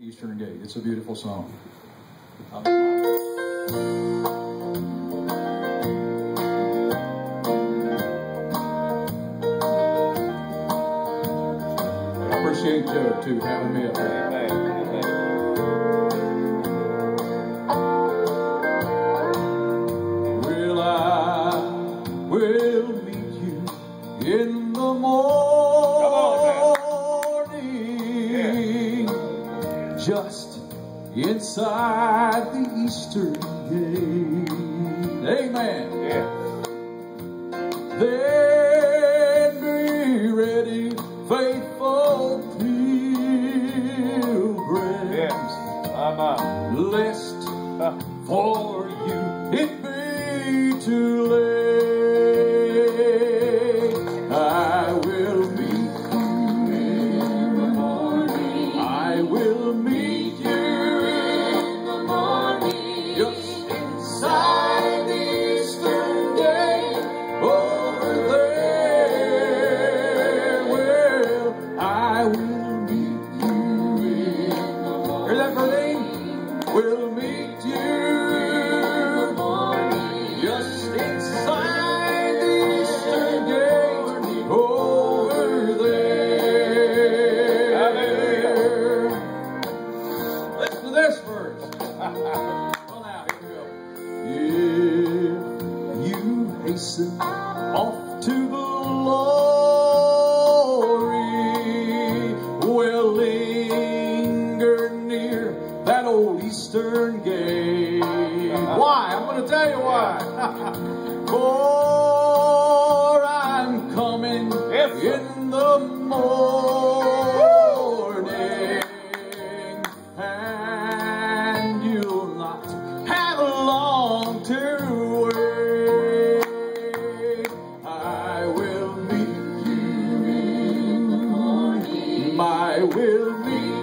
Eastern Gate. It's a beautiful song. I appreciate uh, Joe too having me up just inside the eastern gate. Amen. Yeah. Then be ready, faithful pilgrims, Yes. I'm uh, lest uh, for you it be hasten off to glory, We'll linger near that old eastern gate. Why? I'm going to tell you why. For I'm coming in the morning, I will meet